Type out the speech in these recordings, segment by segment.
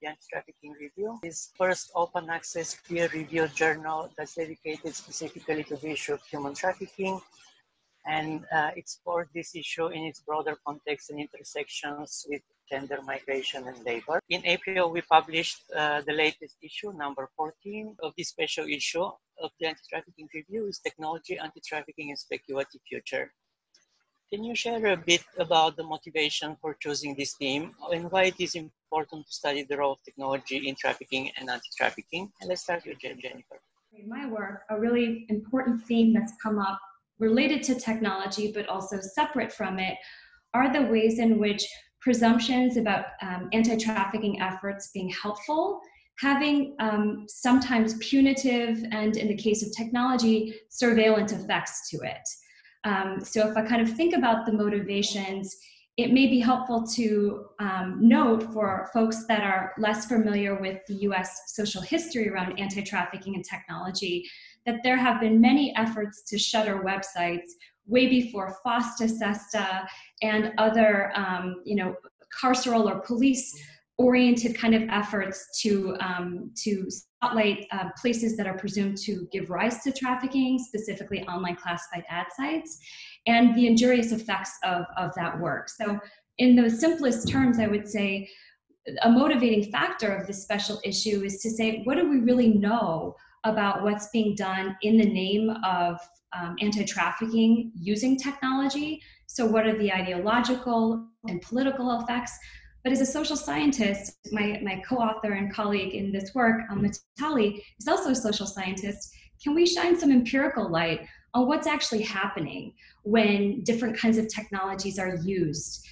the Anti-Trafficking Review. It's first open access peer-reviewed journal that's dedicated specifically to the issue of human trafficking and uh, explore this issue in its broader context and intersections with gender migration and labor. In April, we published uh, the latest issue, number 14 of this special issue of the Anti-Trafficking Review is Technology, Anti-Trafficking and Speculative Future. Can you share a bit about the motivation for choosing this theme and why it is important to study the role of technology in trafficking and anti-trafficking? And let's start with Jennifer. In my work, a really important theme that's come up related to technology, but also separate from it, are the ways in which presumptions about um, anti trafficking efforts being helpful, having um, sometimes punitive and, in the case of technology, surveillance effects to it. Um, so, if I kind of think about the motivations, it may be helpful to um, note for folks that are less familiar with the US social history around anti trafficking and technology that there have been many efforts to shutter websites way before FOSTA, SESTA, and other, um, you know, carceral or police oriented kind of efforts to um, to spotlight uh, places that are presumed to give rise to trafficking, specifically online classified ad sites, and the injurious effects of, of that work. So, in the simplest terms, I would say a motivating factor of this special issue is to say, what do we really know about what's being done in the name of um, anti trafficking using technology. So, what are the ideological and political effects? But as a social scientist, my, my co author and colleague in this work, um, is also a social scientist. Can we shine some empirical light on what's actually happening when different kinds of technologies are used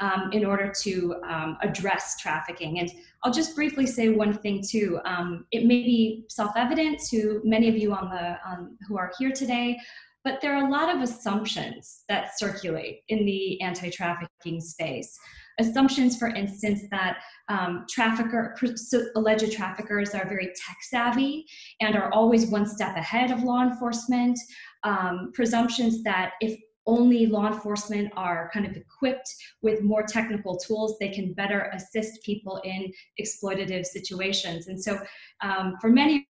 um, in order to um, address trafficking. And I'll just briefly say one thing too. Um, it may be self-evident to many of you on the on, who are here today, but there are a lot of assumptions that circulate in the anti-trafficking space. Assumptions, for instance, that um, trafficker, alleged traffickers are very tech savvy and are always one step ahead of law enforcement. Um, presumptions that if only law enforcement are kind of equipped with more technical tools, they can better assist people in exploitative situations. And so, um, for many,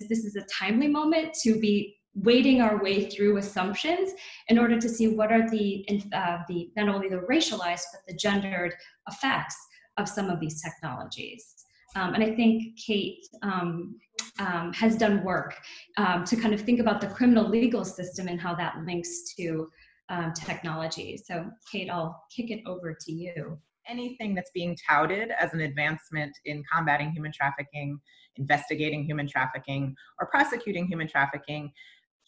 this is a timely moment to be wading our way through assumptions in order to see what are the, uh, the not only the racialized but the gendered effects of some of these technologies. Um, and I think Kate um, um, has done work um, to kind of think about the criminal legal system and how that links to um, technology. So, Kate, I'll kick it over to you. Anything that's being touted as an advancement in combating human trafficking, investigating human trafficking, or prosecuting human trafficking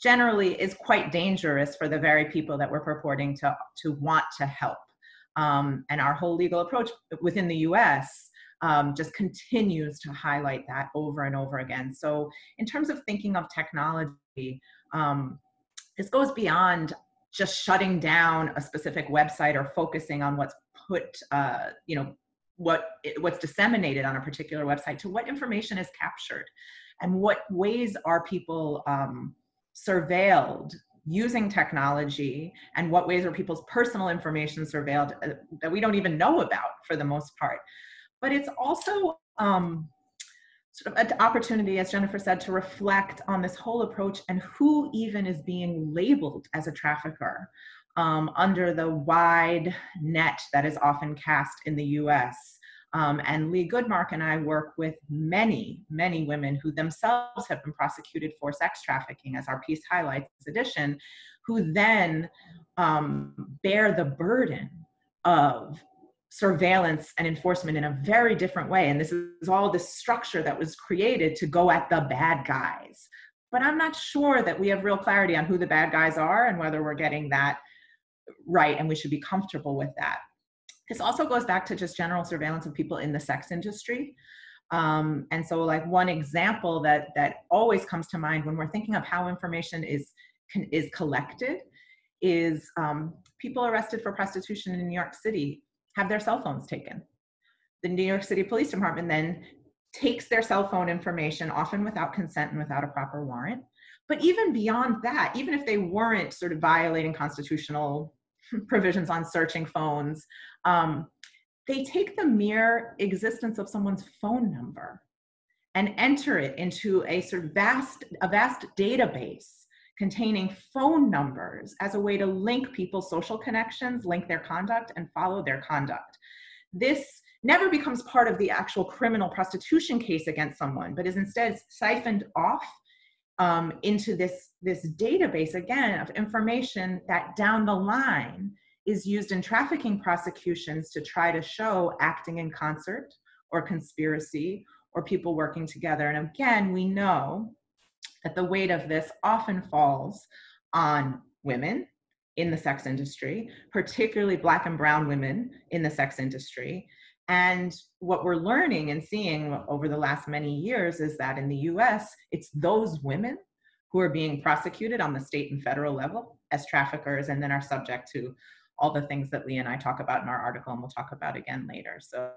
generally is quite dangerous for the very people that we're purporting to, to want to help. Um, and our whole legal approach within the US um, just continues to highlight that over and over again. So, in terms of thinking of technology, um, this goes beyond just shutting down a specific website or focusing on what's put uh, you know what what's disseminated on a particular website to what information is captured and what ways are people um, surveilled using technology and what ways are people's personal information surveilled uh, that we don't even know about for the most part but it's also um, sort of an opportunity, as Jennifer said, to reflect on this whole approach and who even is being labeled as a trafficker um, under the wide net that is often cast in the US. Um, and Leigh Goodmark and I work with many, many women who themselves have been prosecuted for sex trafficking, as our piece highlights edition, who then um, bear the burden of surveillance and enforcement in a very different way. And this is all this structure that was created to go at the bad guys. But I'm not sure that we have real clarity on who the bad guys are and whether we're getting that right, and we should be comfortable with that. This also goes back to just general surveillance of people in the sex industry. Um, and so, like one example that that always comes to mind when we're thinking of how information is can, is collected is um, people arrested for prostitution in New York City have their cell phones taken. The New York City Police Department then takes their cell phone information, often without consent and without a proper warrant. But even beyond that, even if they weren't sort of violating constitutional provisions on searching phones, um, they take the mere existence of someone's phone number and enter it into a sort of vast, a vast database containing phone numbers as a way to link people's social connections, link their conduct, and follow their conduct. This never becomes part of the actual criminal prostitution case against someone, but is instead siphoned off um, into this, this database, again, of information that down the line is used in trafficking prosecutions to try to show acting in concert or conspiracy or people working together. And again, we know that the weight of this often falls on women in the sex industry, particularly Black and Brown women in the sex industry. And what we're learning and seeing over the last many years is that in the US, it's those women who are being prosecuted on the state and federal level as traffickers and then are subject to all the things that Leigh and I talk about in our article and we'll talk about again later. So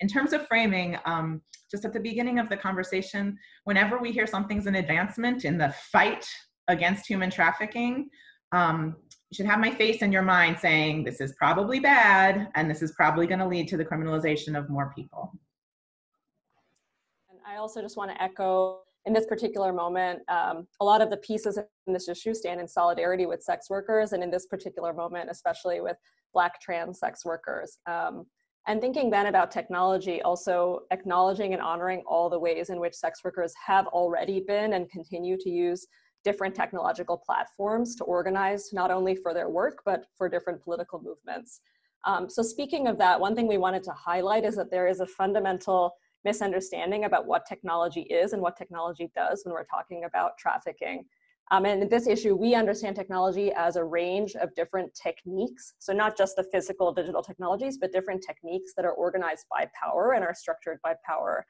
in terms of framing, um, just at the beginning of the conversation, whenever we hear something's an advancement in the fight against human trafficking, um, you should have my face in your mind saying this is probably bad and this is probably going to lead to the criminalization of more people. And I also just want to echo in this particular moment, um, a lot of the pieces in this issue stand in solidarity with sex workers, and in this particular moment, especially with Black trans sex workers. Um, and thinking then about technology, also acknowledging and honoring all the ways in which sex workers have already been and continue to use different technological platforms to organize not only for their work, but for different political movements. Um, so speaking of that, one thing we wanted to highlight is that there is a fundamental misunderstanding about what technology is and what technology does when we're talking about trafficking. Um, and in this issue, we understand technology as a range of different techniques. So not just the physical digital technologies, but different techniques that are organized by power and are structured by power.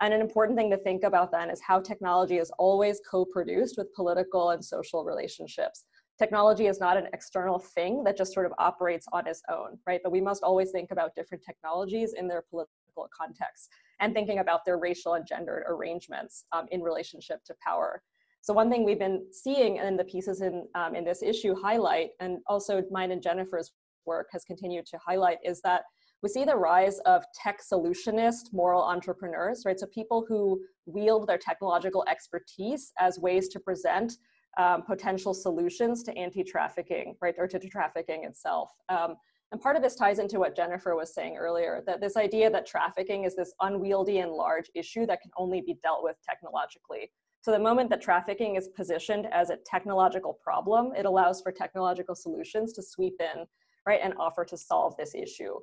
And an important thing to think about then is how technology is always co-produced with political and social relationships. Technology is not an external thing that just sort of operates on its own, right? But we must always think about different technologies in their political context and thinking about their racial and gendered arrangements um, in relationship to power. So one thing we've been seeing in the pieces in, um, in this issue highlight, and also mine and Jennifer's work has continued to highlight, is that we see the rise of tech solutionist moral entrepreneurs, right? So people who wield their technological expertise as ways to present um, potential solutions to anti-trafficking, right, or to, to trafficking itself. Um, and part of this ties into what Jennifer was saying earlier, that this idea that trafficking is this unwieldy and large issue that can only be dealt with technologically. So the moment that trafficking is positioned as a technological problem, it allows for technological solutions to sweep in, right, and offer to solve this issue.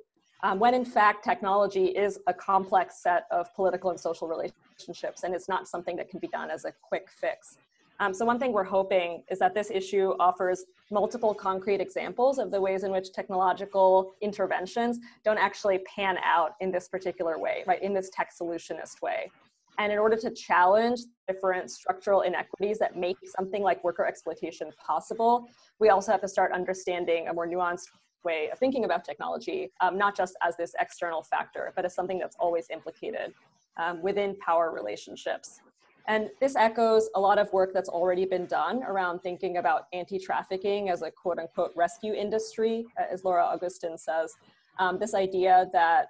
Um, when in fact, technology is a complex set of political and social relationships, and it's not something that can be done as a quick fix. Um, so one thing we're hoping is that this issue offers multiple concrete examples of the ways in which technological interventions don't actually pan out in this particular way, right, in this tech solutionist way. And in order to challenge different structural inequities that make something like worker exploitation possible, we also have to start understanding a more nuanced way of thinking about technology, um, not just as this external factor, but as something that's always implicated um, within power relationships. And this echoes a lot of work that's already been done around thinking about anti-trafficking as a quote unquote rescue industry, uh, as Laura Agustín says. Um, this idea that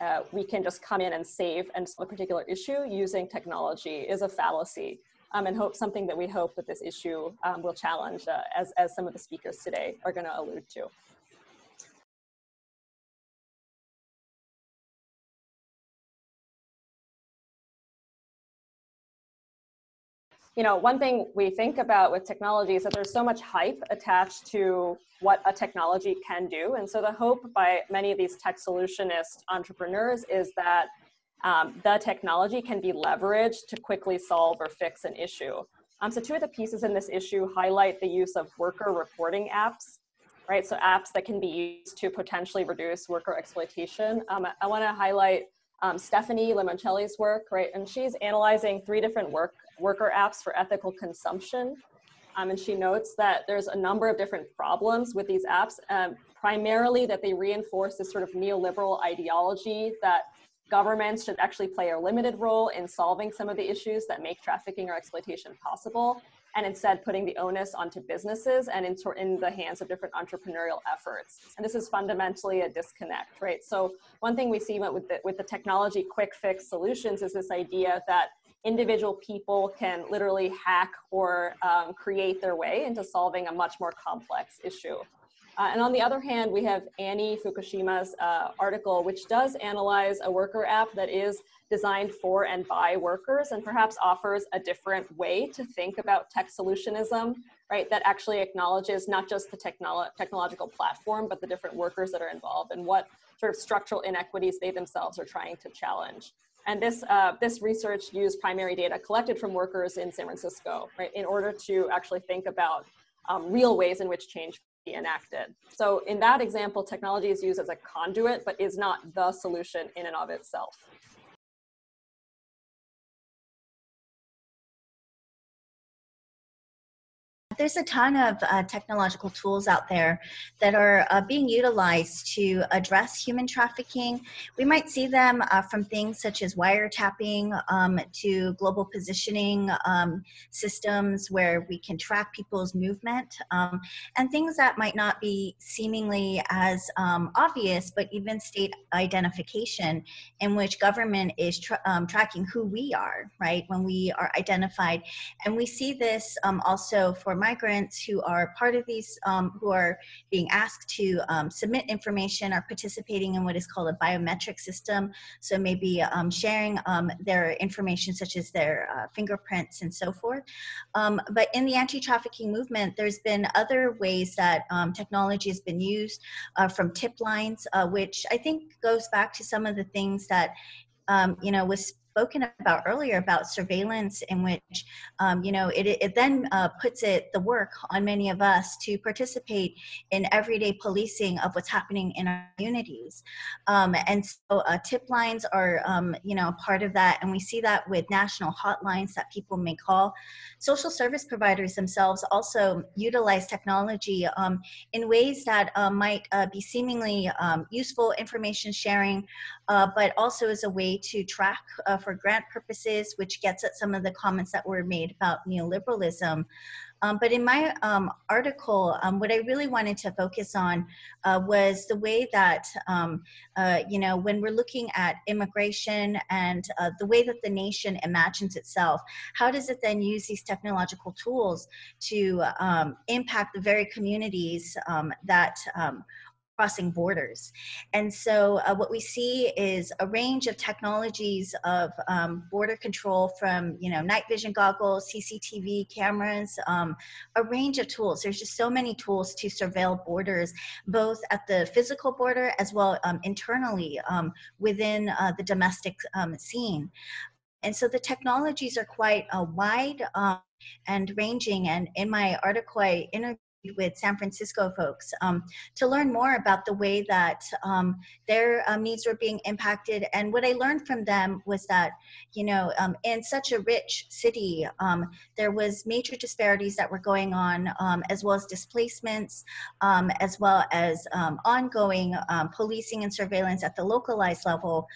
uh, we can just come in and save and solve a particular issue using technology is a fallacy. Um, and hope something that we hope that this issue um, will challenge uh, as, as some of the speakers today are gonna allude to. You know, one thing we think about with technology is that there's so much hype attached to what a technology can do. And so the hope by many of these tech solutionist entrepreneurs is that um, the technology can be leveraged to quickly solve or fix an issue. Um, so two of the pieces in this issue highlight the use of worker reporting apps, right? So apps that can be used to potentially reduce worker exploitation. Um, I wanna highlight um, Stephanie Limoncelli's work, right? And she's analyzing three different work worker apps for ethical consumption. Um, and she notes that there's a number of different problems with these apps, um, primarily that they reinforce this sort of neoliberal ideology that governments should actually play a limited role in solving some of the issues that make trafficking or exploitation possible. and instead putting the onus onto businesses and in, in the hands of different entrepreneurial efforts. And this is fundamentally a disconnect, right? So one thing we see with the, with the technology quick fix solutions is this idea that individual people can literally hack or um, create their way into solving a much more complex issue. Uh, and on the other hand, we have Annie Fukushima's uh, article, which does analyze a worker app that is designed for and by workers and perhaps offers a different way to think about tech solutionism, right? That actually acknowledges not just the technolo technological platform, but the different workers that are involved and what sort of structural inequities they themselves are trying to challenge. And this, uh, this research used primary data collected from workers in San Francisco, right, in order to actually think about um, real ways in which change be enacted. So in that example, technology is used as a conduit, but is not the solution in and of itself. There's a ton of uh, technological tools out there that are uh, being utilized to address human trafficking. We might see them uh, from things such as wiretapping um, to global positioning um, systems where we can track people's movement um, and things that might not be seemingly as um, obvious, but even state identification in which government is tra um, tracking who we are, right, when we are identified. And we see this um, also for migrants who are part of these, um, who are being asked to um, submit information are participating in what is called a biometric system. So maybe um, sharing um, their information such as their uh, fingerprints and so forth. Um, but in the anti-trafficking movement, there's been other ways that technology has been used uh, from tip lines, uh, which I think goes back to some of the things that um, you know, was spoken about earlier about surveillance in which um, you know it, it then uh, puts it the work on many of us to participate in everyday policing of what's happening in our communities. Um, and so uh, tip lines are um, you know part of that and we see that with national hotlines that people may call. Social service providers themselves also utilize technology um, in ways that uh, might uh, be seemingly um, useful information sharing uh, but also as a way to track uh, for grant purposes, which gets at some of the comments that were made about neoliberalism. Um, but in my um, article, um, what I really wanted to focus on uh, was the way that, um, uh, you know, when we're looking at immigration and uh, the way that the nation imagines itself, how does it then use these technological tools to um, impact the very communities um, that crossing borders. And so uh, what we see is a range of technologies of um, border control from, you know, night vision goggles, CCTV cameras, um, a range of tools. There's just so many tools to surveil borders, both at the physical border as well um, internally um, within uh, the domestic um, scene. And so the technologies are quite uh, wide um, and ranging. And in my article, I interviewed with San Francisco folks um, to learn more about the way that um, their um, needs were being impacted. And what I learned from them was that, you know, um, in such a rich city, um, there was major disparities that were going on, um, as well as displacements, as well as ongoing policing and surveillance at the localized level,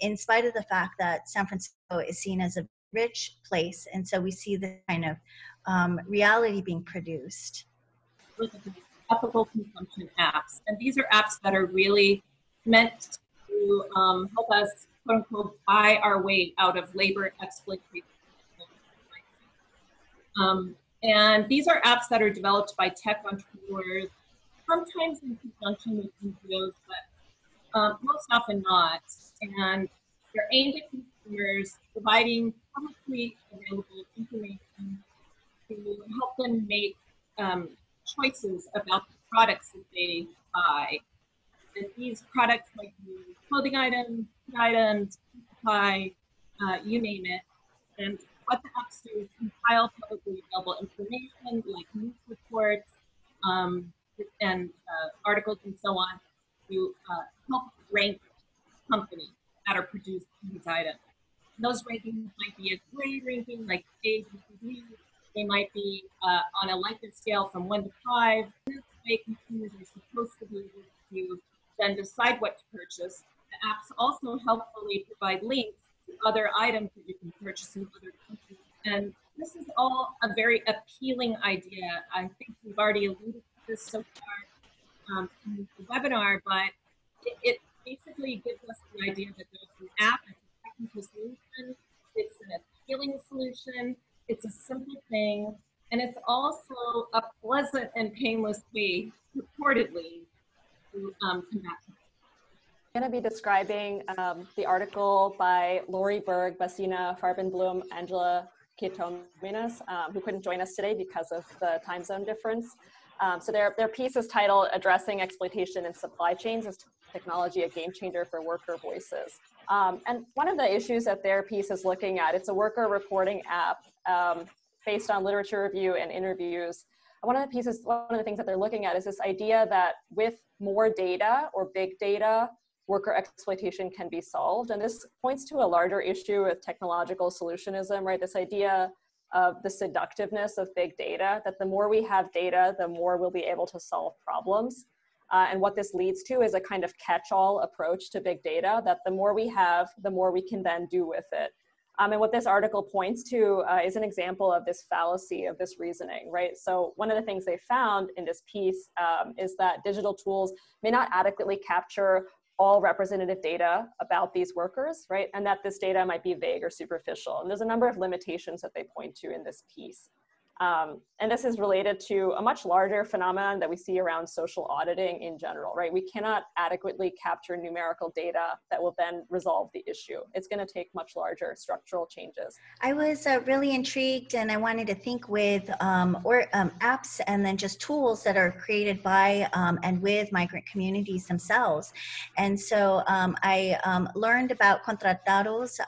in spite of the fact that San Francisco is seen as a rich place. And so we see the kind of reality being produced ethical consumption apps. And these are apps that are really meant to um, help us, quote unquote, buy our way out of labor exploitation. Um, and these are apps that are developed by tech entrepreneurs, sometimes in conjunction with NGOs, but um, most often not. And they're aimed at consumers, providing publicly available information to help them make um, choices about the products that they buy. And these products might be clothing items, items, supply, uh, you name it. And what the apps do is compile publicly available information like news reports um, and uh, articles and so on to uh, help rank companies that are producing these items. those rankings might be a grade ranking like A, B, they might be uh, on a Likert scale from one to five. This way, consumers are supposed to be able to then decide what to purchase. The apps also helpfully provide links to other items that you can purchase in other countries. And this is all a very appealing idea. I think we've already alluded to this so far um, in the webinar, but it, it, basically gives us the idea that there's an app, it's a technical solution, it's an appealing solution, it's a simple thing, and it's also a pleasant and painless way, purportedly, to um, combat I'm going to be describing um, the article by Laurie Berg, Bassina Farbenblum, Angela Kintominas, um, who couldn't join us today because of the time zone difference. Um, so their, their piece is titled Addressing Exploitation in Supply Chains is Technology a Game Changer for Worker Voices. Um, and one of the issues that their piece is looking at, it's a worker reporting app um, based on literature review and interviews. One of the pieces, one of the things that they're looking at is this idea that with more data or big data, worker exploitation can be solved. And this points to a larger issue with technological solutionism, right? This idea of the seductiveness of big data, that the more we have data, the more we'll be able to solve problems. Uh, and what this leads to is a kind of catch-all approach to big data, that the more we have, the more we can then do with it. Um, and what this article points to uh, is an example of this fallacy of this reasoning, right? So one of the things they found in this piece um, is that digital tools may not adequately capture all representative data about these workers, right? And that this data might be vague or superficial. And there's a number of limitations that they point to in this piece. Um, and this is related to a much larger phenomenon that we see around social auditing in general, right? We cannot adequately capture numerical data that will then resolve the issue. It's going to take much larger structural changes. I was uh, really intrigued and I wanted to think with um, or um, apps and then just tools that are created by um, and with migrant communities themselves. And so um, I um, learned about Contratados,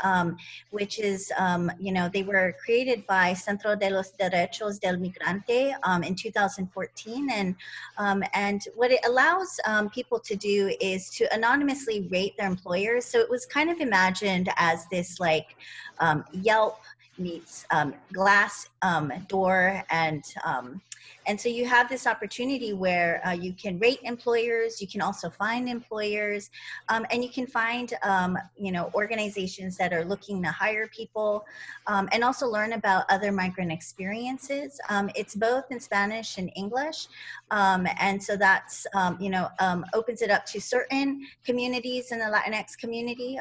which is, you know, they were created by Centro de los Derechos Derechos del Migrante um, in 2014. And, um, and what it allows um, people to do is to anonymously rate their employers. So it was kind of imagined as this like um, Yelp meets um, glass um, door and um, and so you have this opportunity where uh, you can rate employers you can also find employers um, and you can find um, you know organizations that are looking to hire people um, and also learn about other migrant experiences. It's both in spanish and english and so that's you know opens it up to certain communities in the latinx community.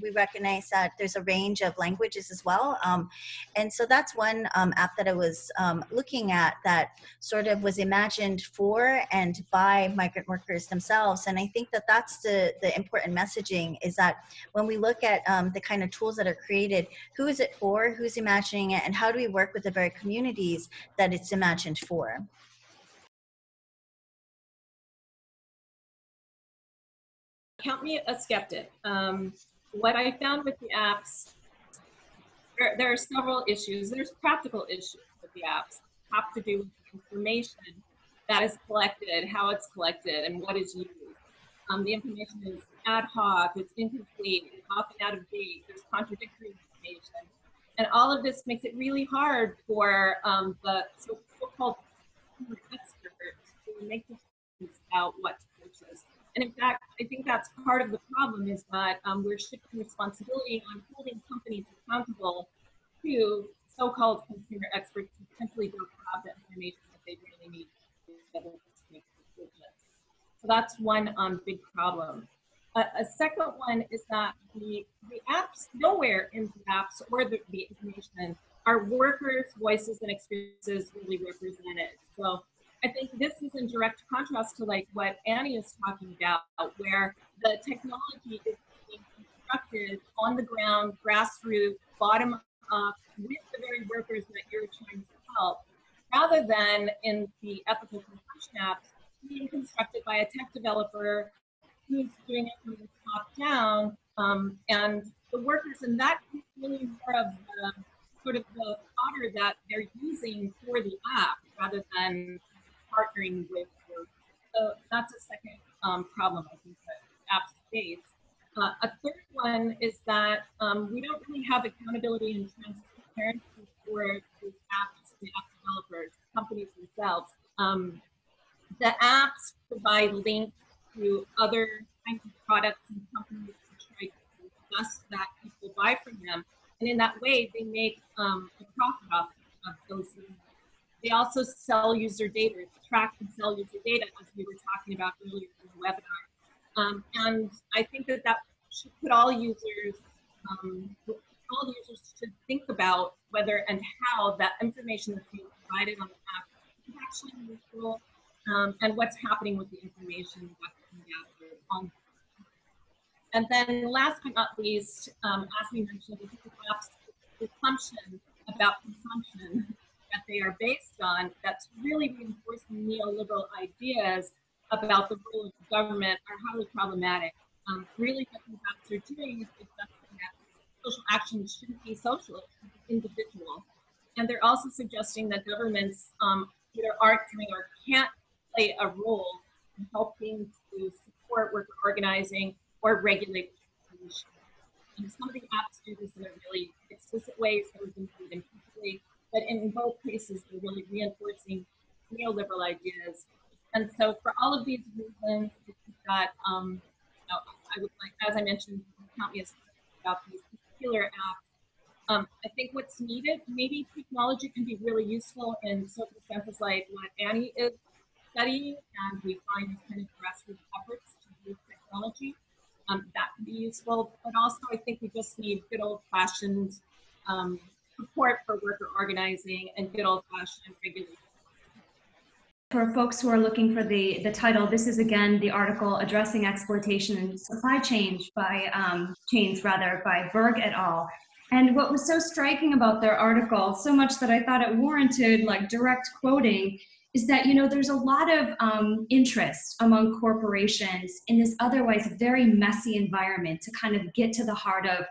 We recognize that there's a range of languages as well um, and so that's one um, app that I was um, looking at that sort of was imagined for and by migrant workers themselves. And I think that that's the, the important messaging is that when we look at um, the kind of tools that are created, who is it for, who's imagining it, and how do we work with the very communities that it's imagined for? Count me a skeptic. Um, what I found with the apps there, there are several issues. There's practical issues with the apps, have to do with the information that is collected, how it's collected, and what is used. Um, the information is ad hoc, it's incomplete, it's often out of date, there's contradictory information. And all of this makes it really hard for um, the so, called experts to make decisions about what to purchase. And in fact, I think that's part of the problem is that um, we're shifting responsibility on holding companies accountable to so-called consumer experts potentially don't have the information that they really need to to make decisions. So that's one um, big problem. Uh, a second one is that the, the apps, nowhere in the apps or the, the information are workers' voices and experiences really represented. So I think this is in direct contrast to like what Annie is talking about, where the technology is being constructed on the ground, grassroots, bottom up, with the very workers that you're trying to help, rather than in the ethical consumption apps being constructed by a tech developer who's doing it from the top down, um, and the workers in that really more of the sort of the fodder that they're using for the app rather than partnering with so that's a second um, problem I think that apps face. Uh, a third one is that um, we don't really have accountability and transparency for the apps, the app developers, companies themselves. Um, the apps provide links to other kinds of products and companies to try to that people buy from them. And in that way, they make um, a profit off of those links. They also sell user data, track and sell user data, as we were talking about earlier in the webinar. Um, and I think that that should put all users, um, all users should think about whether and how that information that's being provided on the app is actually useful um, and what's happening with the information that's being gathered on and then last but not least, um, as we mentioned, the assumption about consumption that they are based on that's really reinforcing neoliberal ideas about the role of government are highly problematic. Um, really, what these apps are doing is suggesting that social action shouldn't be social, it should be individual. And they're also suggesting that governments um, either aren't doing or can't play a role in helping to support worker organizing or regulate and some of the apps do this in a really explicit way, some of them do it implicitly, but in both cases, they're really reinforcing neoliberal ideas. And so for all of these reasons, got, um, I would like, as I mentioned, count me as about these particular apps. Um, I think what's needed, maybe technology can be really useful in circumstances like what Annie is studying, and we find these kind of grassroots efforts to use technology um, that can be useful. But also, I think we just need good old fashioned um, support for worker organizing and good old fashioned regulation. For folks who are looking for the, the title, this is again the article addressing exploitation and supply chain by um, chains rather by Berg et al. And what was so striking about their article, so much that I thought it warranted like direct quoting, is that you know there's a lot of um, interest among corporations in this otherwise very messy environment to kind of get to the heart of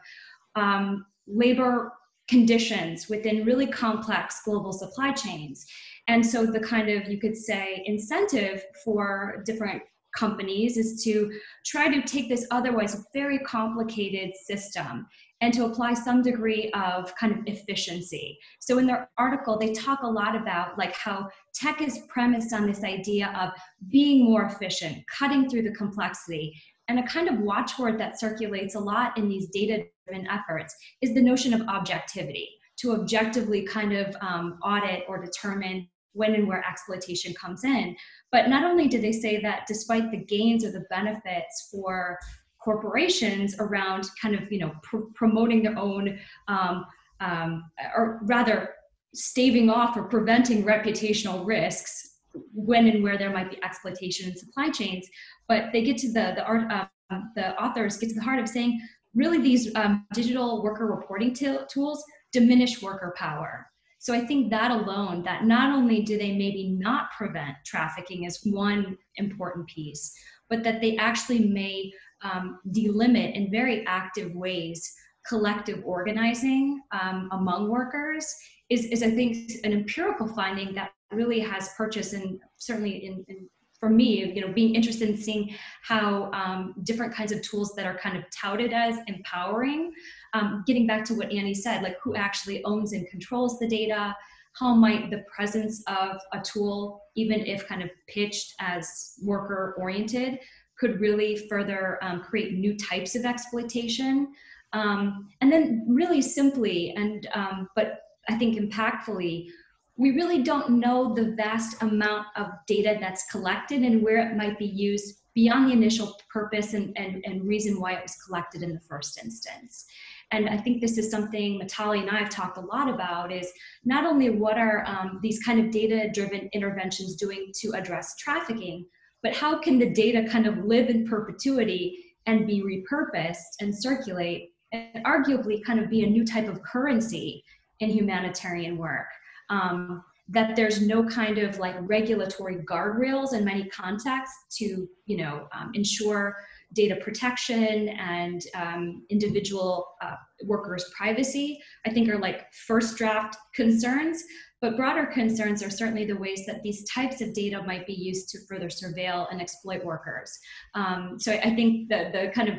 um, labor conditions within really complex global supply chains and so the kind of you could say incentive for different companies is to try to take this otherwise very complicated system and to apply some degree of kind of efficiency. So in their article, they talk a lot about like how tech is premised on this idea of being more efficient, cutting through the complexity. And a kind of watchword that circulates a lot in these data-driven efforts is the notion of objectivity, to objectively kind of um, audit or determine when and where exploitation comes in. But not only do they say that despite the gains or the benefits for corporations around kind of you know pr- promoting their own um, um, or rather staving off or preventing reputational risks when and where there might be exploitation in supply chains but they get to the the art um, the authors get to the heart of saying really these um, digital worker reporting t- tools diminish worker power. So i think that alone that not only do they maybe not prevent trafficking as one important piece but that they actually may um, delimit in very active ways collective organizing um, among workers is, is, I think, an empirical finding that really has purchase and certainly in, in, for me, you know, being interested in seeing how um, different kinds of tools that are kind of touted as empowering, um, getting back to what Annie said, like who actually owns and controls the data, how might the presence of a tool, even if kind of pitched as worker oriented, could really further um, create new types of exploitation. Um, and then really simply, and um, but I think impactfully, we really don't know the vast amount of data that's collected and where it might be used beyond the initial purpose and, and, and reason why it was collected in the first instance. And I think this is something Mitali and I have talked a lot about is not only what are um, these kind of data driven interventions doing to address trafficking, but how can the data kind of live in perpetuity and be repurposed and circulate and arguably kind of be a new type of currency in humanitarian work um, that there's no kind of like regulatory guardrails in many contexts to you know um, ensure data protection and um, individual uh, workers privacy i think are like first draft concerns but broader concerns are certainly the ways that these types of data might be used to further surveil and exploit workers. Um, so I think the, the kind of,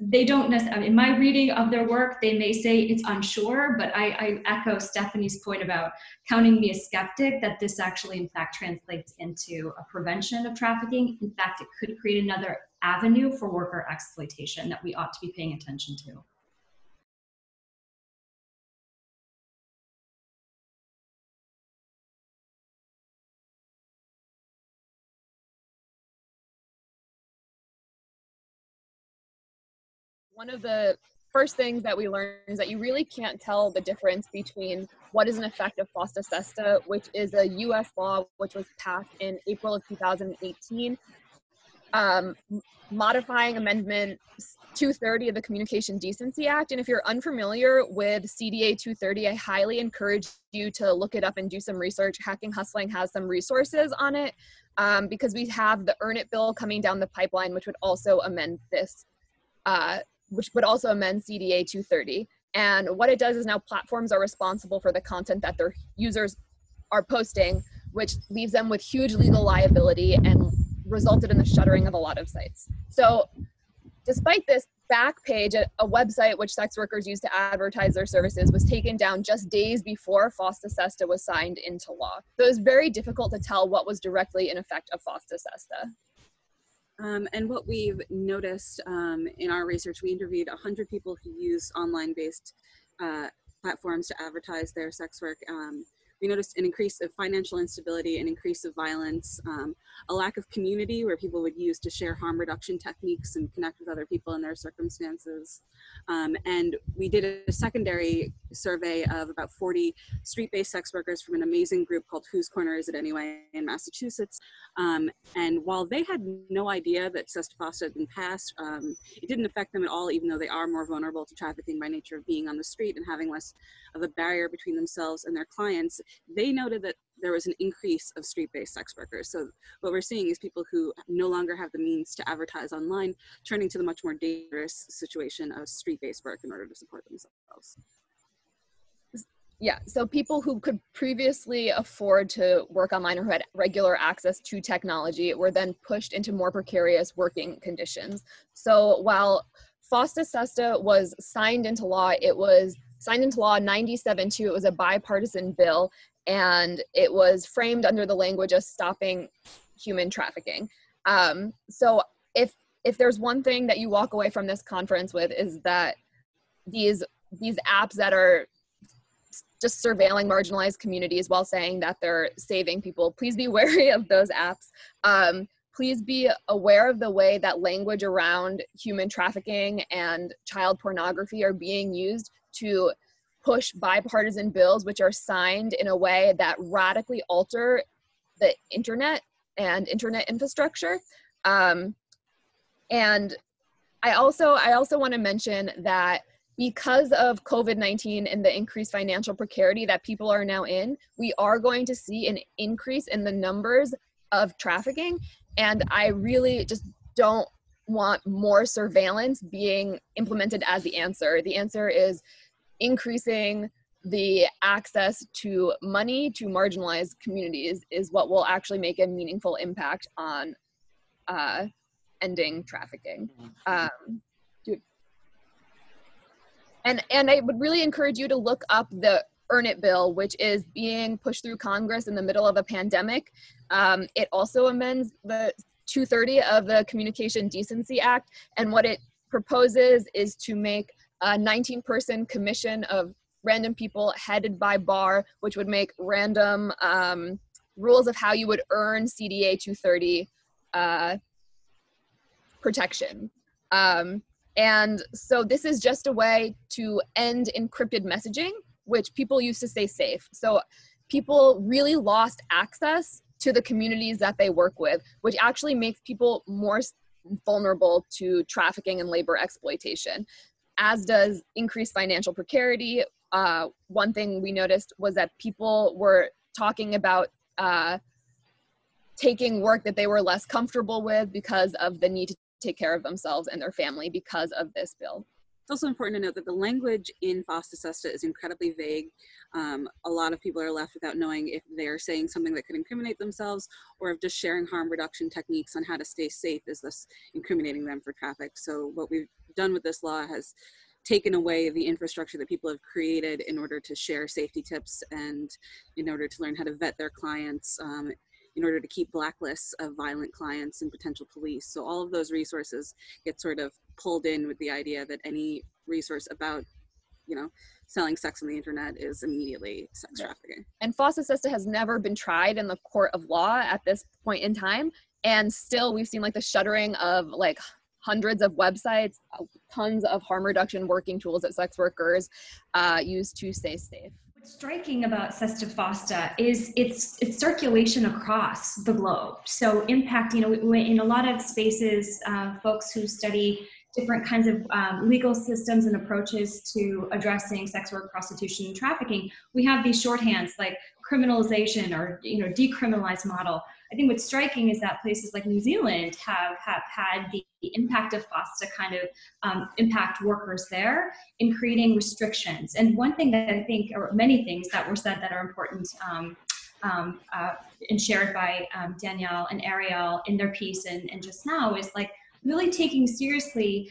they don't necessarily, in my reading of their work, they may say it's unsure, but I, I echo Stephanie's point about counting me a skeptic that this actually in fact translates into a prevention of trafficking. In fact, it could create another avenue for worker exploitation that we ought to be paying attention to. One of the first things that we learned is that you really can't tell the difference between what is an effect of FOSTA SESTA, which is a US law which was passed in April of 2018, um, modifying Amendment 230 of the Communication Decency Act. And if you're unfamiliar with CDA 230, I highly encourage you to look it up and do some research. Hacking Hustling has some resources on it um, because we have the Earn It bill coming down the pipeline, which would also amend this, uh, which would also amend CDA 230. And what it does is now platforms are responsible for the content that their users are posting, which leaves them with huge legal liability and resulted in the shuttering of a lot of sites. So Despite this, Backpage, a, a website which sex workers use to advertise their services, was taken down just days before FOSTA SESTA was signed into law. So it was very difficult to tell what was directly in effect of FOSTA SESTA. Um, and what we've noticed um, in our research, we interviewed 100 people who use online based uh, platforms to advertise their sex work. Um, we noticed an increase of financial instability, an increase of violence, um, a lack of community where people would use to share harm reduction techniques and connect with other people in their circumstances. Um, and we did a secondary survey of about 40 street-based sex workers from an amazing group called Whose Corner Is It Anyway in Massachusetts. Um, and while they had no idea that SESTA FOSTA had been passed, um, it didn't affect them at all, even though they are more vulnerable to trafficking by nature of being on the street and having less of a barrier between themselves and their clients they noted that there was an increase of street-based sex workers. So what we're seeing is people who no longer have the means to advertise online, turning to the much more dangerous situation of street-based work in order to support themselves. Yeah, so people who could previously afford to work online or who had regular access to technology were then pushed into more precarious working conditions. So while FOSTA SESTA was signed into law, it was signed into law 97-2. It was a bipartisan bill and it was framed under the language of stopping human trafficking. Um, so if if there's one thing that you walk away from this conference with is that these these apps that are just surveilling marginalized communities while saying that they're saving people, please be wary of those apps. Um, please be aware of the way that language around human trafficking and child pornography are being used to push bipartisan bills which are signed in a way that radically alter the internet and internet infrastructure. Um, and i also i also want to mention that because of covid-19 and the increased financial precarity that people are now in we are going to see an increase in the numbers of trafficking. And i really just don't want more surveillance being implemented as the answer. The answer is increasing the access to money to marginalized communities is what will actually make a meaningful impact on uh, ending trafficking. Um, and and I would really encourage you to look up the Earn It bill, which is being pushed through Congress in the middle of a pandemic. Um, it also amends the 230 of the Communication Decency Act, and what it proposes is to make a 19 person commission of random people headed by Barr, which would make random um, rules of how you would earn CDA 230 uh, protection. Um, and so this is just a way to end encrypted messaging, which people used to stay safe. So people really lost access to the communities that they work with, which actually makes people more vulnerable to trafficking and labor exploitation as does increased financial precarity. Uh, one thing we noticed was that people were talking about uh, taking work that they were less comfortable with because of the need to take care of themselves and their family because of this bill. It's also important to note that the language in FOSTA SESTA is incredibly vague. Um, a lot of people are left without knowing if they're saying something that could incriminate themselves or if just sharing harm reduction techniques on how to stay safe is thus incriminating them for traffic. So what we've done with this law has taken away the infrastructure that people have created in order to share safety tips and in order to learn how to vet their clients um, in order to keep blacklists of violent clients and potential police. So all of those resources get sort of pulled in with the idea that any resource about, you know, selling sex on the internet is immediately sex trafficking. And FOSTA SESTA has never been tried in the court of law at this point in time. And still we've seen like the shuttering of like hundreds of websites, tons of harm reduction working tools that sex workers uh, use to stay safe. What's striking about SESTA FOSTA is its its circulation across the globe. So impact, you know, in a lot of spaces, uh, folks who study different kinds of um, legal systems and approaches to addressing sex work, prostitution, and trafficking, we have these shorthands like criminalization or you know decriminalized model. I think what's striking is that places like New Zealand have have had the, impact of FOSTA kind of um, impact workers there in creating restrictions. And one thing that I think, or many things that were said that are important. Um, um, uh, and shared by um, Danielle and Ariel in their piece and, and just now is like really taking seriously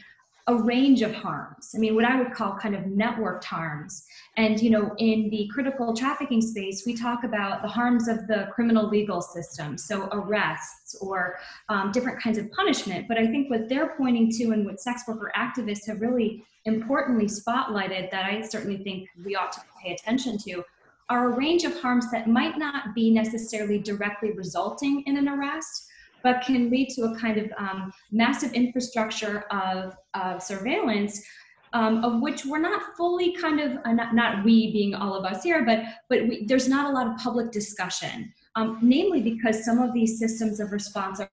a range of harms. I mean, what I would call kind of networked harms. And, you know, in the critical trafficking space, we talk about the harms of the criminal legal system, so arrests or um, different kinds of punishment. But I think what they're pointing to and what sex worker activists have really importantly spotlighted that I certainly think we ought to pay attention to are a range of harms that might not be necessarily directly resulting in an arrest, but can lead to a kind of um, massive infrastructure of, of surveillance um, of which we're not fully kind of uh, not, not, we being all of us here but but we, there's not a lot of public discussion um, namely because some of these systems of response are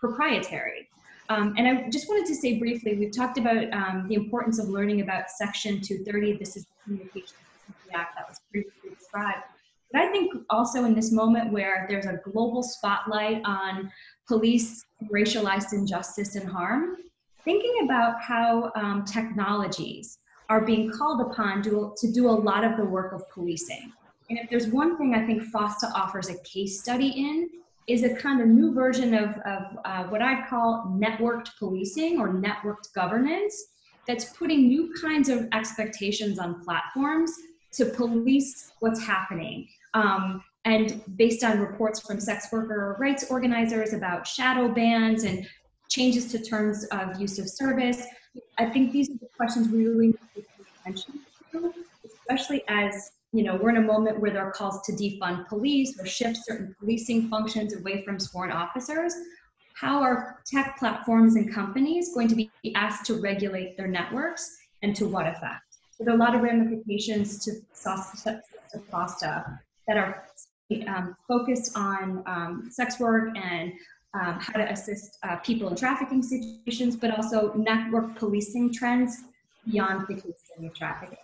proprietary um, and I just wanted to say briefly, we've talked about um, the importance of learning about Section 230. This is the Communications Act that was briefly described. But I think also in this moment where there's a global spotlight on police racialized injustice and harm, thinking about how um, technologies are being called upon to, to do a lot of the work of policing. And if there's one thing I think FOSTA offers a case study in, is a kind of new version of, of uh, what I call networked policing or networked governance that's putting new kinds of expectations on platforms to police what's happening. Um, and based on reports from sex worker rights organizers about shadow bans and changes to terms of use of service, I think these are the questions we really need to pay attention to, especially as you know we're in a moment where there are calls to defund police or shift certain policing functions away from sworn officers. How are tech platforms and companies going to be asked to regulate their networks and to what effect? So there are a lot of ramifications to FOSTA that are um, focused on um, sex work and um, how to assist uh, people in trafficking situations, but also network policing trends beyond the case of trafficking.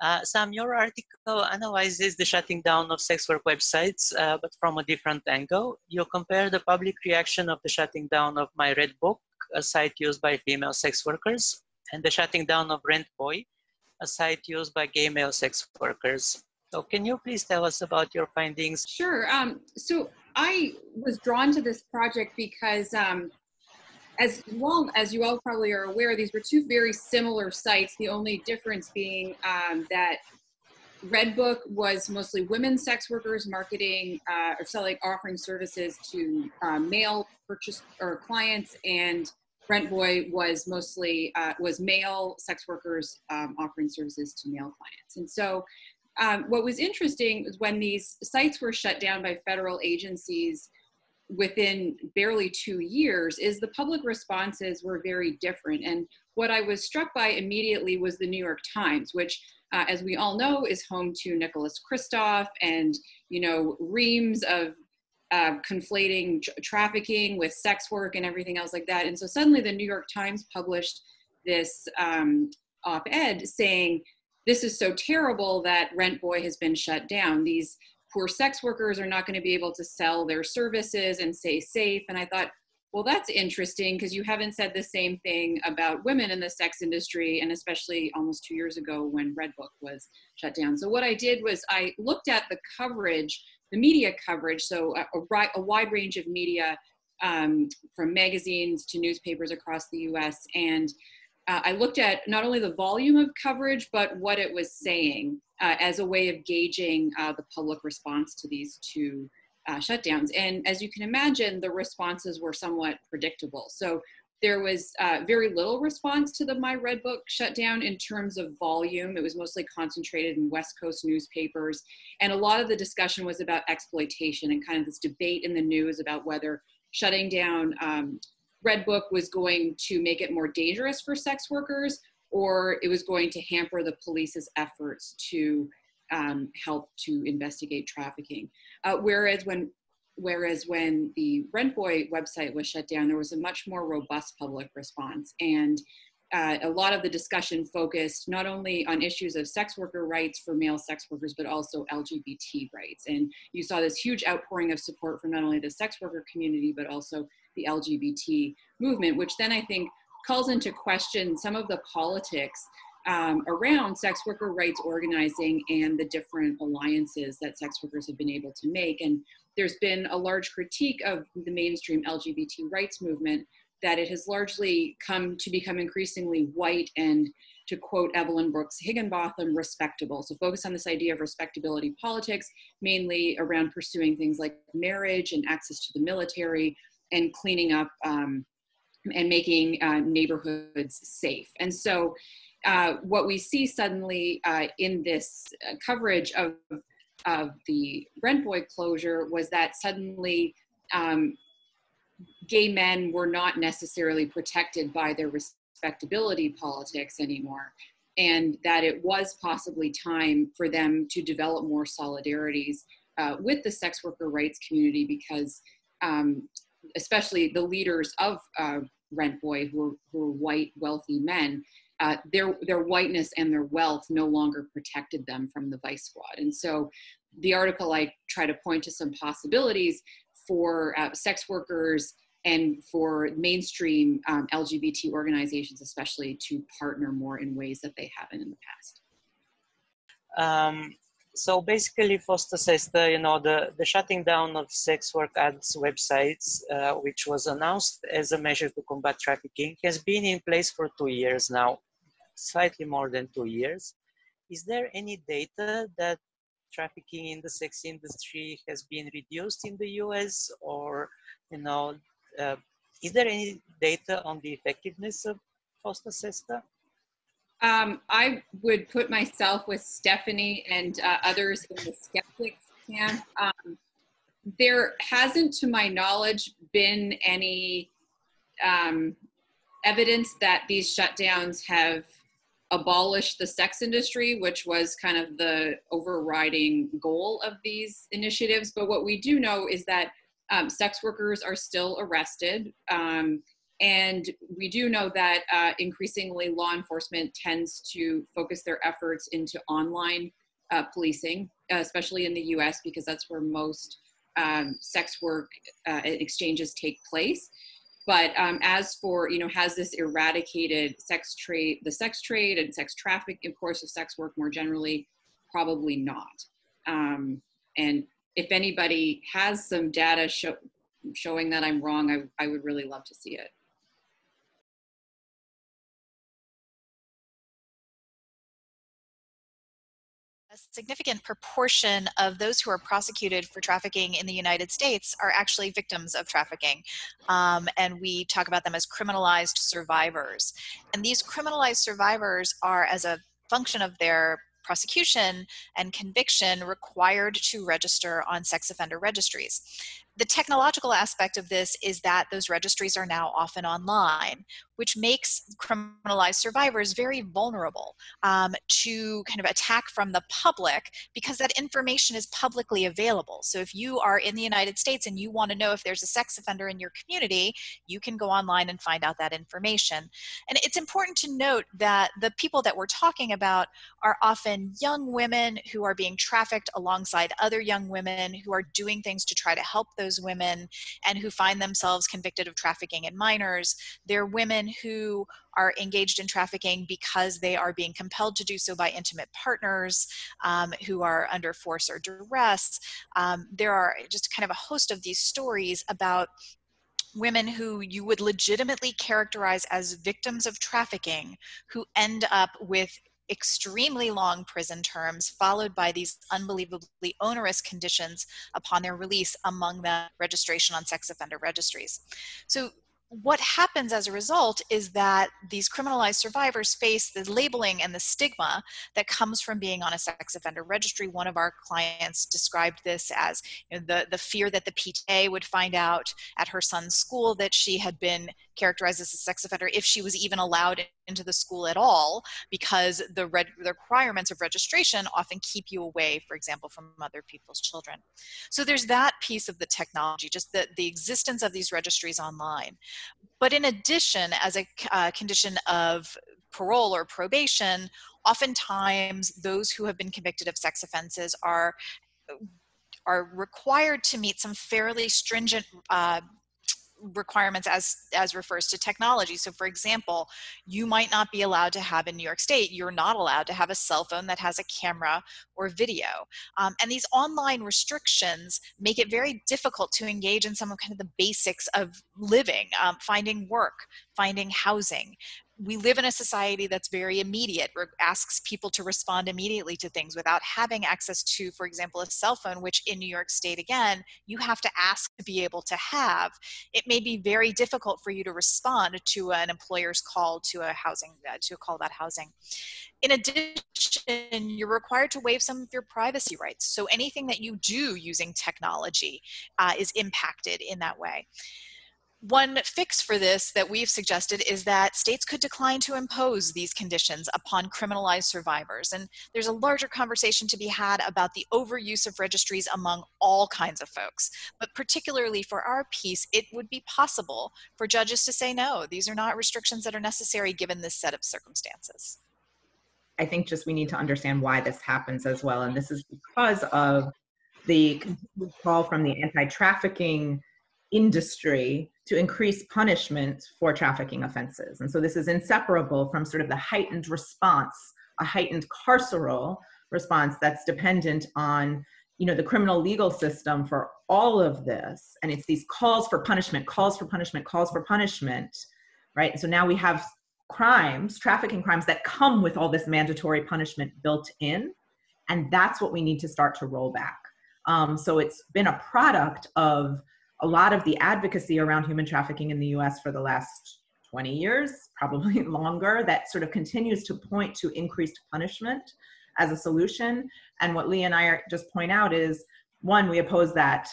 Uh, Sam, your article analyzes the shutting down of sex work websites, uh, but from a different angle. You compare the public reaction of the shutting down of My Red Book, a site used by female sex workers, and the shutting down of Rent Boy, a site used by gay male sex workers. So can you please tell us about your findings? Sure. Um, so I was drawn to this project because um, as well as you all probably are aware, these were two very similar sites. The only difference being um, that Redbook was mostly women sex workers marketing uh, or selling, offering services to uh, male purchase or clients, and Rent Boy was mostly uh, was male sex workers um, offering services to male clients. And so um, what was interesting was when these sites were shut down by federal agencies within barely two years is the public responses were very different. And what i was struck by immediately was the new york times which uh, as we all know is home to nicholas kristof and you know reams of uh, conflating trafficking with sex work and everything else like that. And so suddenly the new york times published this um, op-ed saying this is so terrible that Rent Boy has been shut down. These poor sex workers are not going to be able to sell their services and stay safe. And I thought, well, that's interesting because you haven't said the same thing about women in the sex industry, and especially almost two years ago when Redbook was shut down. So, what I did was I looked at the coverage, the media coverage, so a, a, a wide range of media um, from magazines to newspapers across the US, and uh, I looked at not only the volume of coverage, but what it was saying uh, as a way of gauging uh, the public response to these two uh, shutdowns. And as you can imagine, the responses were somewhat predictable. So there was uh, very little response to the My Red Book shutdown in terms of volume. It was mostly concentrated in West Coast newspapers. And a lot of the discussion was about exploitation and kind of this debate in the news about whether shutting down um, Red Book was going to make it more dangerous for sex workers or it was going to hamper the police's efforts to um, help to investigate trafficking. Uh, whereas when whereas when the Rent Boy website was shut down, there was a much more robust public response and uh, a lot of the discussion focused not only on issues of sex worker rights for male sex workers, but also LGBT rights. And you saw this huge outpouring of support from not only the sex worker community, but also the LGBT movement, which then I think calls into question some of the politics um, around sex worker rights organizing and the different alliances that sex workers have been able to make. And there's been a large critique of the mainstream LGBT rights movement that it has largely come to become increasingly white and to quote Evelyn Brooks Higginbotham, respectable. So focus on this idea of respectability politics, mainly around pursuing things like marriage and access to the military and cleaning up um, and making uh, neighborhoods safe. And so uh, what we see suddenly uh, in this uh, coverage of, of the Rent Boy closure was that suddenly um, gay men were not necessarily protected by their respectability politics anymore and that it was possibly time for them to develop more solidarities uh, with the sex worker rights community because um, especially the leaders of uh, rent boy who are, who are white wealthy men uh, their their whiteness and their wealth no longer protected them from the vice squad. And so the article i try to point to some possibilities for uh, sex workers and for mainstream um, LGBT organizations, especially to partner more in ways that they haven't in the past. Um, so basically, FOSTA SESTA the you know the the shutting down of sex work ads websites, uh, which was announced as a measure to combat trafficking, has been in place for two years now, slightly more than two years. Is there any data that trafficking in the sex industry has been reduced in the U.S. or you know uh, is there any data on the effectiveness of FOSTA SESTA? Um, I would put myself with Stephanie and uh, others in the skeptics camp. Um, there hasn't, to my knowledge, been any um, evidence that these shutdowns have abolished the sex industry, which was kind of the overriding goal of these initiatives. But what we do know is that um, sex workers are still arrested. Um, and we do know that uh, increasingly law enforcement tends to focus their efforts into online uh, policing, especially in the US, because that's where most um, sex work uh, exchanges take place. But um, as for, you know, has this eradicated sex trade, the sex trade and sex traffic, of course, of sex work more generally? Probably not. Um, and if anybody has some data show, showing that I'm wrong, I, I would really love to see it. Significant proportion of those who are prosecuted for trafficking in the United States are actually victims of trafficking. Um, and we talk about them as criminalized survivors. And these criminalized survivors are, as a function of their prosecution and conviction required to register on sex offender registries the technological aspect of this is that those registries are now often online, which makes criminalized survivors very vulnerable um, to kind of attack from the public because that information is publicly available. So if you are in the United States and you want to know if there's a sex offender in your community, you can go online and find out that information. And it's important to note that the people that we're talking about are often young women who are being trafficked alongside other young women who are doing things to try to help those those women and who find themselves convicted of trafficking in minors. They're women who are engaged in trafficking because they are being compelled to do so by intimate partners um, who are under force or duress. Um, there are just kind of a host of these stories about women who you would legitimately characterize as victims of trafficking who end up with extremely long prison terms, followed by these unbelievably onerous conditions upon their release, among them registration on sex offender registries. So what happens as a result is that these criminalized survivors face the labeling and the stigma that comes from being on a sex offender registry. One of our clients described this as you know, the, the fear that the PTA would find out at her son's school that she had been characterized as a sex offender if she was even allowed into the school at all, because the, the requirements of registration often keep you away, for example, from other people's children. So there's that piece of the technology, just the, the existence of these registries online. But in addition, as a uh, condition of parole or probation, oftentimes those who have been convicted of sex offenses are are required to meet some fairly stringent uh, requirements as as refers to technology. So for example you might not be allowed to have in new york state you're not allowed to have a cell phone that has a camera or video. Um, and these online restrictions make it very difficult to engage in some of kind of the basics of living um, finding work finding housing we live in a society that's very immediate, asks people to respond immediately to things without having access to, for example, a cell phone, which in New York State, again, you have to ask to be able to have. It may be very difficult for you to respond to an employer's call to a housing, uh, to a call about housing. In addition, you're required to waive some of your privacy rights. So anything that you do using technology uh, is impacted in that way. One fix for this that we've suggested is that states could decline to impose these conditions upon criminalized survivors. And there's a larger conversation to be had about the overuse of registries among all kinds of folks. But particularly for our piece, it would be possible for judges to say, no, these are not restrictions that are necessary given this set of circumstances. I think just we need to understand why this happens as well. And this is because of the mm-hmm. call from the anti trafficking industry to increase punishment for trafficking offenses. And so this is inseparable from sort of the heightened response, a heightened carceral response that's dependent on you know the criminal legal system for all of this. And it's these calls for punishment calls for punishment calls for punishment right? So now we have crimes trafficking crimes that come with all this mandatory punishment built in. And that's what we need to start to roll back. Um, so it's been a product of a lot of the advocacy around human trafficking in the US for the last 20 years, probably longer, that sort of continues to point to increased punishment as a solution. And what Leigh and I just point out is one, we oppose that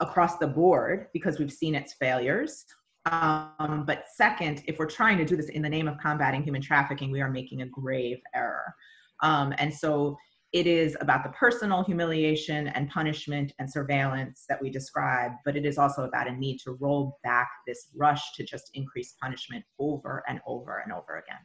across the board because we've seen its failures. Um, but second, if we're trying to do this in the name of combating human trafficking, we are making a grave error. Um, and so it is about the personal humiliation and punishment and surveillance that we describe, but it is also about a need to roll back this rush to just increase punishment over and over and over again.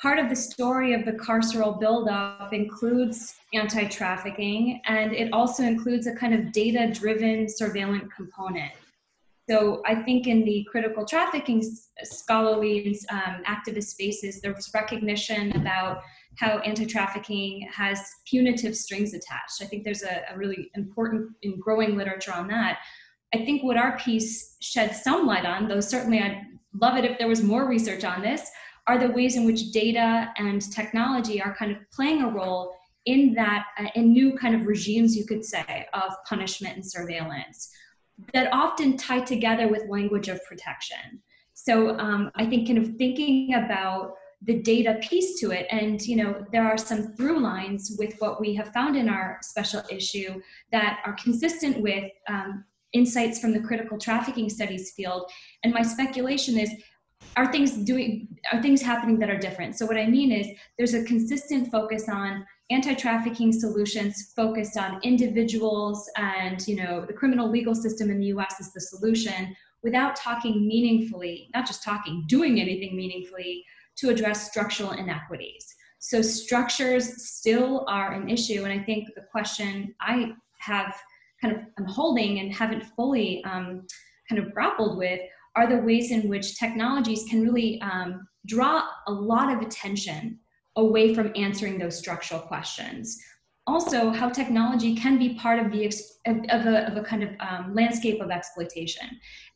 Part of the story of the carceral buildup includes anti trafficking, and it also includes a kind of data driven surveillance component. So I think in the critical trafficking scholarly um, activist spaces, there's recognition about how anti-trafficking has punitive strings attached. I think there's a, a really important and growing literature on that. I think what our piece shed some light on, though certainly I'd love it if there was more research on this, are the ways in which data and technology are kind of playing a role in that uh, in new kind of regimes you could say of punishment and surveillance that often tie together with language of protection. So um, i think kind of thinking about the data piece to it and you know there are some through lines with what we have found in our special issue that are consistent with um, insights from the critical trafficking studies field. And my speculation is are things doing are things happening that are different? So what i mean is there's a consistent focus on anti-trafficking solutions focused on individuals and you know the criminal legal system in the us is the solution without talking meaningfully not just talking doing anything meaningfully to address structural inequities. So structures still are an issue and i think the question i have kind of i'm holding and haven't fully um, kind of grappled with are the ways in which technologies can really um, draw a lot of attention away from answering those structural questions. also how technology can be part of the of a, of a kind of um, landscape of exploitation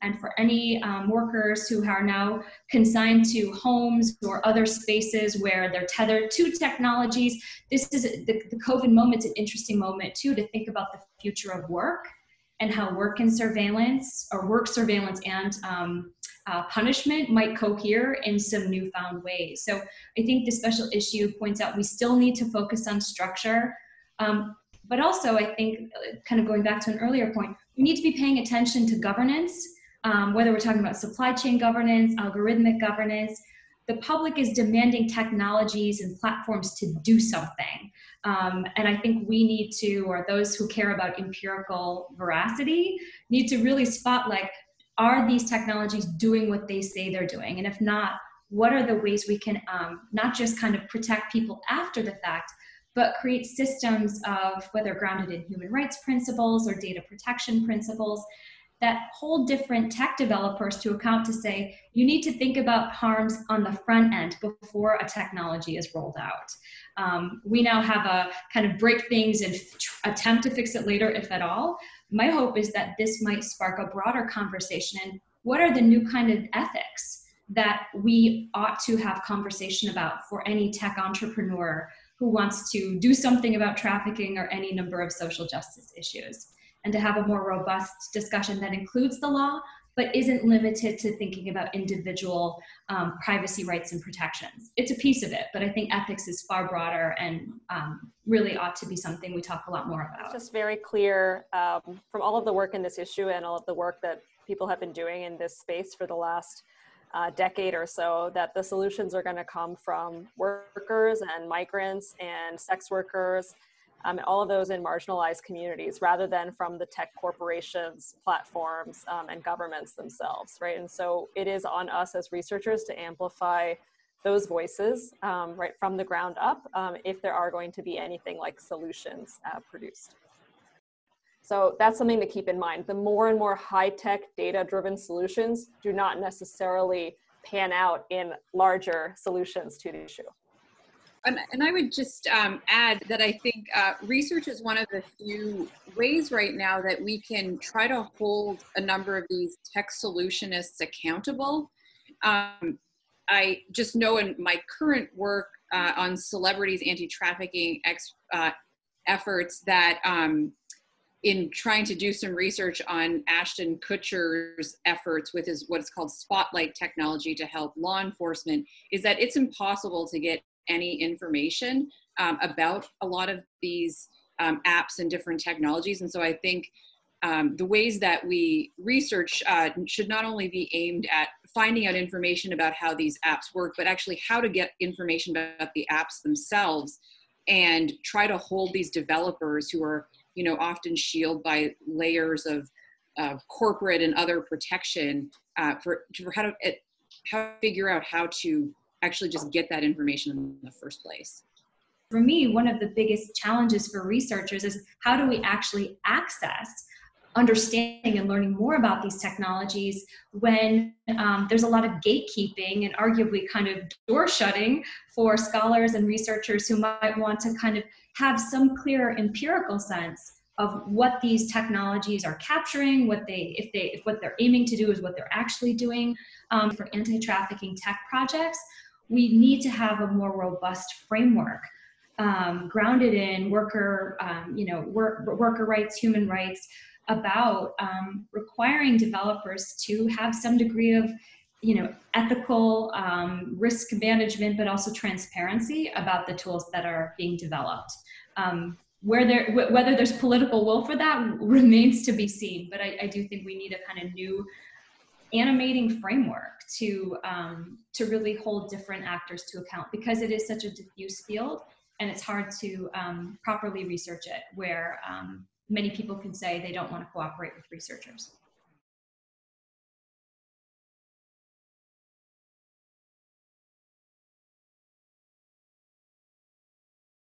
and for any um, workers who are now consigned to homes or other spaces where they're tethered to technologies this is the, the covid moment's an interesting moment too to think about the future of work and how work and surveillance or work surveillance and um, uh, punishment might cohere in some newfound ways. So I think the special issue points out we still need to focus on structure um, but also, I think, uh, kind of going back to an earlier point, we need to be paying attention to governance, um, whether we're talking about supply chain governance, algorithmic governance. The public is demanding technologies and platforms to do something. Um, and I think we need to, or those who care about empirical veracity, need to really spot like, are these technologies doing what they say they're doing? And if not, what are the ways we can um, not just kind of protect people after the fact, but create systems of whether grounded in human rights principles or data protection principles that hold different tech developers to account to say you need to think about harms on the front end before a technology is rolled out. Um, we now have a kind of break things and attempt to fix it later, if at all. My hope is that this might spark a broader conversation and what are the new kind of ethics that we ought to have conversation about for any tech entrepreneur who wants to do something about trafficking or any number of social justice issues, and to have a more robust discussion that includes the law but isn't limited to thinking about individual um, privacy rights and protections. It's a piece of it, but I think ethics is far broader and um, really ought to be something we talk a lot more about. It's just very clear um, from all of the work in this issue and all of the work that people have been doing in this space for the last uh, decade or so that the solutions are going to come from workers and migrants and sex workers um, and all of those in marginalized communities rather than from the tech corporations platforms um, and governments themselves right and so it is on us as researchers to amplify those voices um, right from the ground up um, if there are going to be anything like solutions uh, produced so that's something to keep in mind. The more and more high-tech data-driven solutions do not necessarily pan out in larger solutions to the issue. And, and I would just um, add that I think uh, research is one of the few ways right now that we can try to hold a number of these tech solutionists accountable. Um, I just know in my current work uh, on celebrities anti-trafficking uh, efforts that um, in trying to do some research on Ashton Kutcher's efforts with his what's called spotlight technology to help law enforcement is that it's impossible to get any information um, about a lot of these um, apps and different technologies. And so I think um, the ways that we research uh, should not only be aimed at finding out information about how these apps work, but actually how to get information about the apps themselves and try to hold these developers who are you know, often shielded by layers of, of corporate and other protection uh, for, for how to how to figure out how to actually just get that information in the first place. For me, one of the biggest challenges for researchers is how do we actually access understanding and learning more about these technologies when um, there's a lot of gatekeeping and arguably kind of door shutting for scholars and researchers who might want to kind of have some clear empirical sense of what these technologies are capturing, what they, if they, if what they're aiming to do is what they're actually doing um, for anti-trafficking tech projects, we need to have a more robust framework um, grounded in worker, um, you know, work, worker rights, human rights, about um, requiring developers to have some degree of you know ethical um, risk management but also transparency about the tools that are being developed. Um, where there whether there's political will for that remains to be seen but I, I do think we need a kind of new animating framework to um, to really hold different actors to account because it is such a diffuse field and it's hard to um, properly research it where um, many people can say they don't want to cooperate with researchers.